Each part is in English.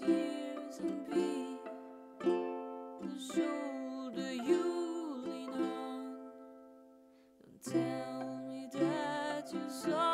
tears and be the shoulder you lean on. Don't tell me that you're sorry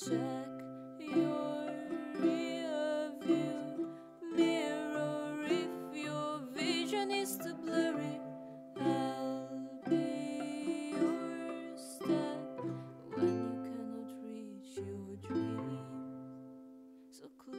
Check your rear view mirror if your vision is too blurry. I'll be your step when you cannot reach your dreams. So close.